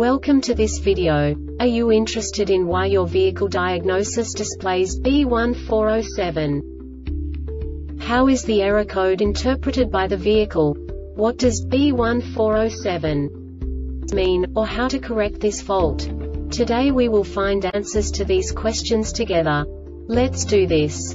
Welcome to this video. Are you interested in why your vehicle diagnosis displays B1407? How is the error code interpreted by the vehicle? What does B1407 mean, or how to correct this fault? Today we will find answers to these questions together. Let's do this.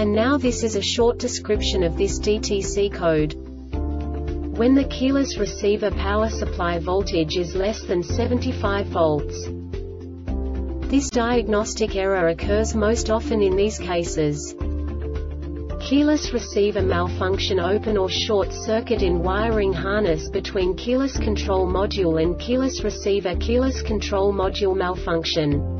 And now this is a short description of this DTC code. When the keyless receiver power supply voltage is less than 75 volts. This diagnostic error occurs most often in these cases. Keyless receiver malfunction open or short circuit in wiring harness between keyless control module and keyless receiver keyless control module malfunction.